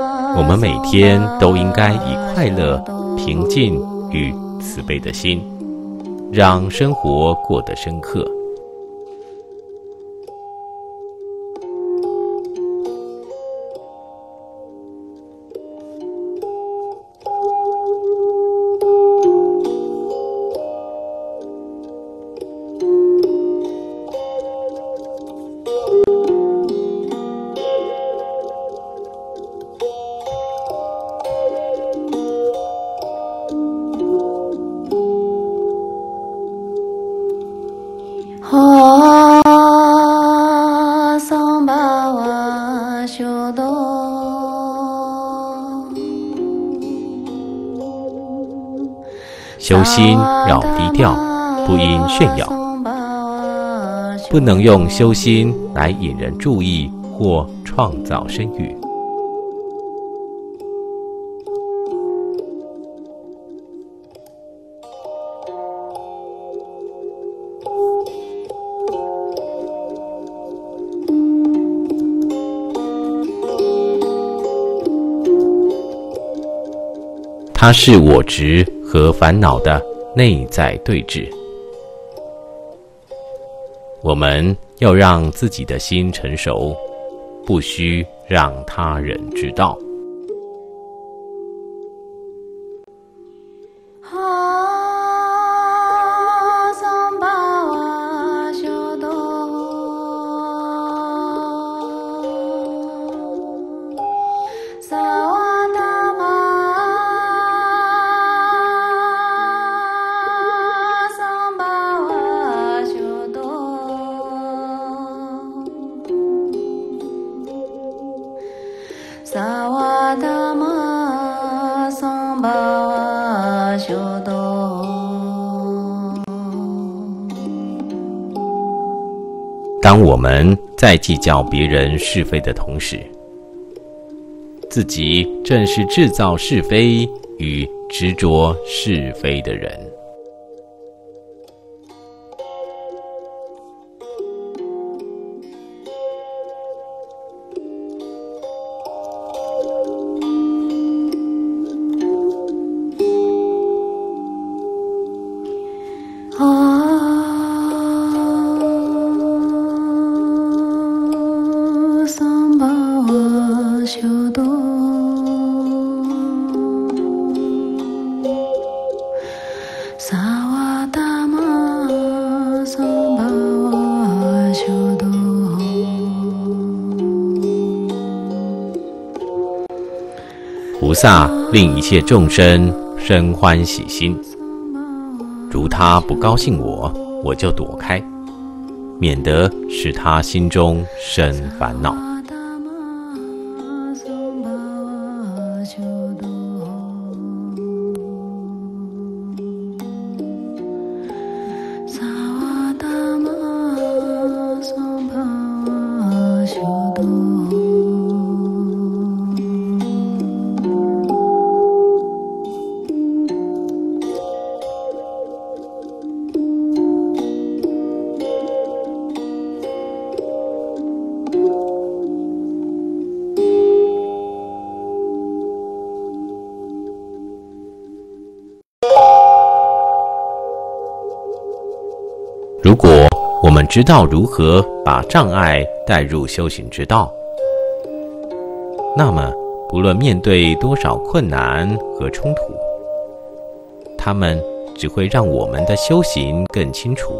我们每天都应该以快乐、平静与慈悲的心，让生活过得深刻。修心要低调，不应炫耀，不能用修心来引人注意或创造声誉。他是我执。和烦恼的内在对峙，我们要让自己的心成熟，不需让他人知道。当我们在计较别人是非的同时，自己正是制造是非与执着是非的人。萨令一切众生生欢喜心，如他不高兴我，我就躲开，免得使他心中生烦恼。知道如何把障碍带入修行之道，那么不论面对多少困难和冲突，他们只会让我们的修行更清楚，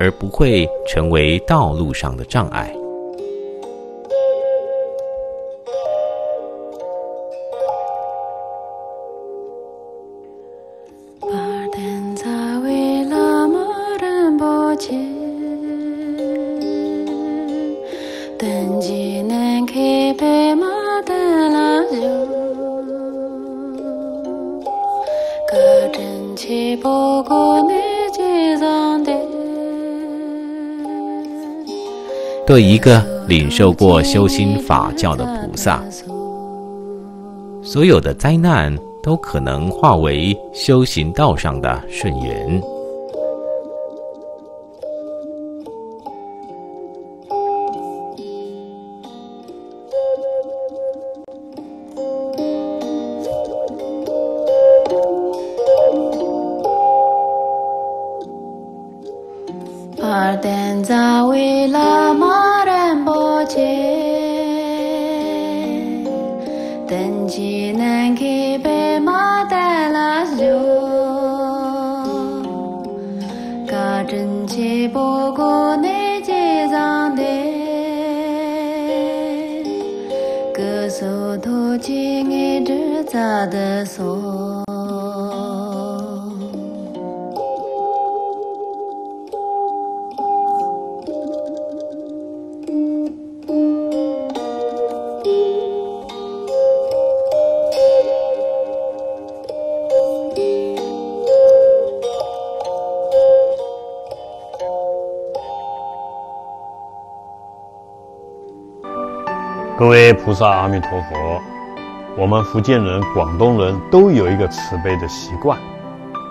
而不会成为道路上的障碍。对一个领受过修心法教的菩萨，所有的灾难都可能化为修行道上的顺缘。Senzawe lama Rinpoche Tenji nanki pe ma telas yo Ka chenche pogo ne je zangde Ke so to chi nge zhi za de so 各位菩萨，阿弥陀佛。我们福建人、广东人都有一个慈悲的习惯，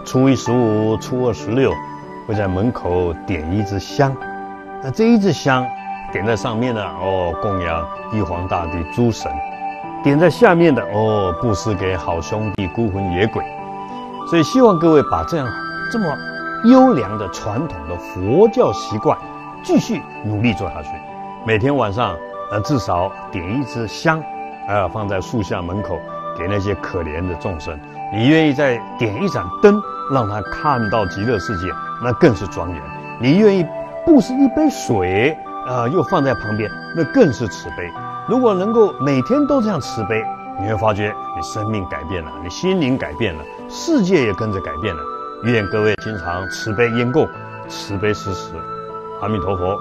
初一十五、初二十六，会在门口点一支香。那这一支香点在上面呢，哦，供养玉皇大帝、诸神；点在下面的，哦，布施给好兄弟、孤魂野鬼。所以希望各位把这样这么优良的传统的佛教习惯，继续努力做下去。每天晚上。呃，至少点一支香，呃，放在树下门口，给那些可怜的众生。你愿意再点一盏灯，让他看到极乐世界，那更是庄严。你愿意布施一杯水，啊，又放在旁边，那更是慈悲。如果能够每天都这样慈悲，你会发觉你生命改变了，你心灵改变了，世界也跟着改变了。愿各位经常慈悲因供，慈悲施施。阿弥陀佛。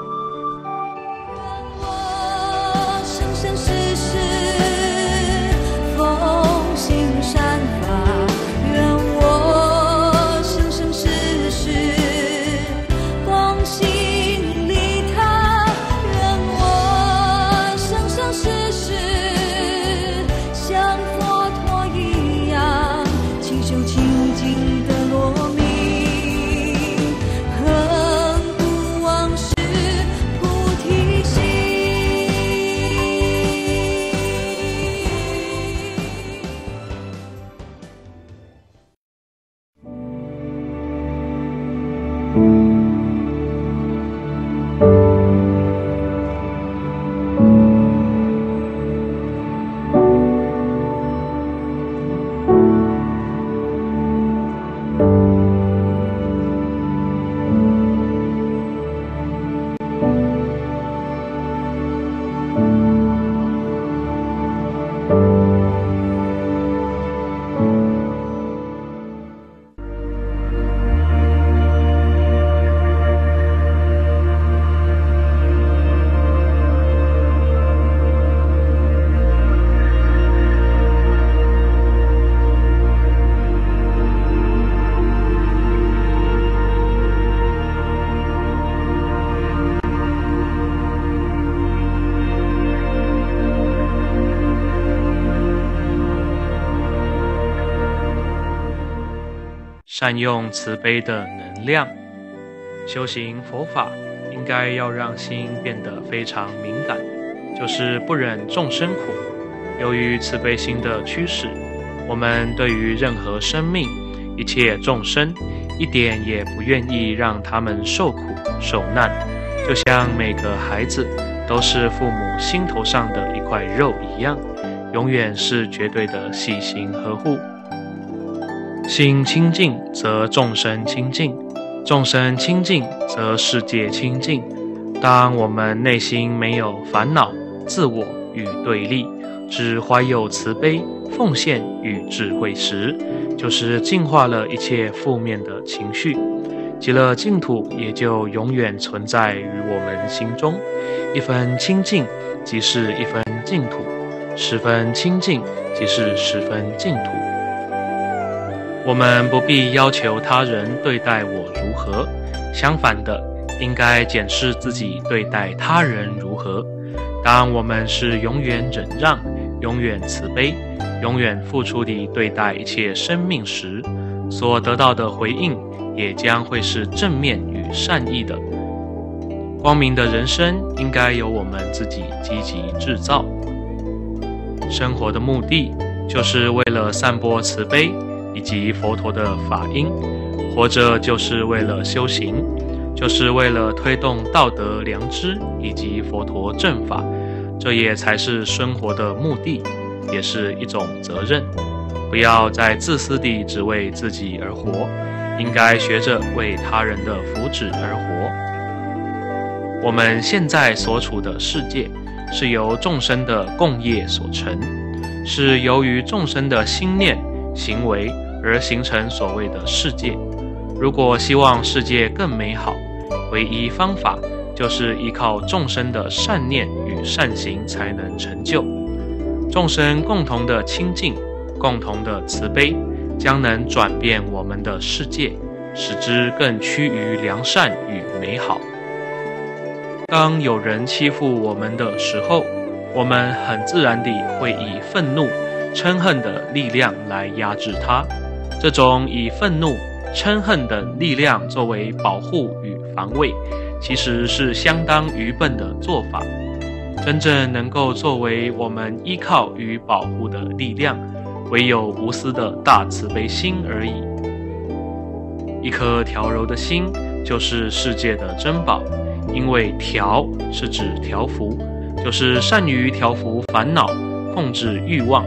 善用慈悲的能量，修行佛法应该要让心变得非常敏感，就是不忍众生苦。由于慈悲心的驱使，我们对于任何生命、一切众生，一点也不愿意让他们受苦受难。就像每个孩子都是父母心头上的一块肉一样，永远是绝对的细心呵护。心清净，则众生清净；众生清净，则世界清净。当我们内心没有烦恼、自我与对立，只怀有慈悲、奉献与智慧时，就是净化了一切负面的情绪。极乐净土也就永远存在于我们心中。一分清净，即是一分净土；十分清净，即是十分净土。我们不必要求他人对待我如何，相反的，应该检视自己对待他人如何。当我们是永远忍让、永远慈悲、永远付出地对待一切生命时，所得到的回应也将会是正面与善意的。光明的人生应该由我们自己积极制造。生活的目的就是为了散播慈悲。以及佛陀的法音，活着就是为了修行。就是为了推动道德良知以及佛陀正法，这也才是生活的目的，也是一种责任。不要再自私地只为自己而活，应该学着为他人的福祉而活。我们现在所处的世界，是由众生的共业所成，是由于众生的心念行为而形成所谓的世界。如果希望世界更美好，唯一方法就是依靠众生的善念与善行才能成就。众生共同的清净、共同的慈悲，将能转变我们的世界，使之更趋于良善与美好。当有人欺负我们的时候，我们很自然地会以愤怒、嗔恨的力量来压制他。这种以愤怒。嗔恨等力量作为保护与防卫，其实是相当愚笨的做法。真正能够作为我们依靠与保护的力量，唯有无私的大慈悲心而已。一颗调柔的心，就是世界的珍宝。因为调是指调伏，就是善于调伏烦恼、控制欲望；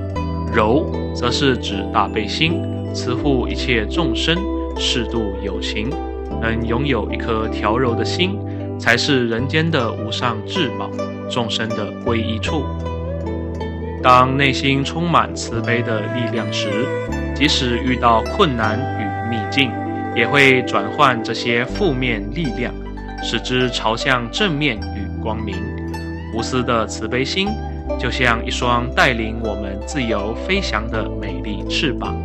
柔则是指大悲心，慈护一切众生。适度有情，能拥有一颗调柔的心，才是人间的无上至宝，众生的归依处。当内心充满慈悲的力量时，即使遇到困难与逆境，也会转换这些负面力量，使之朝向正面与光明。无私的慈悲心，就像一双带领我们自由飞翔的美丽翅膀。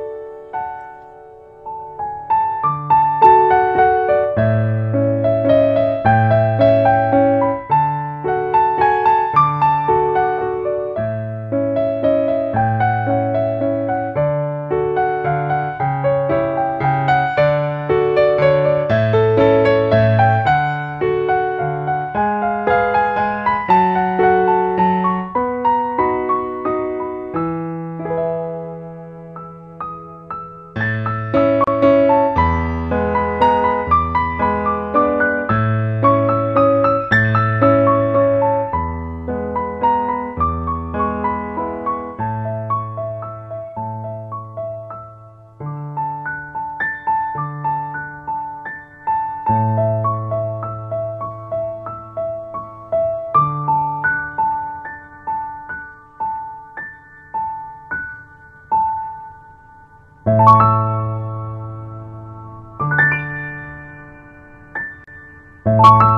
生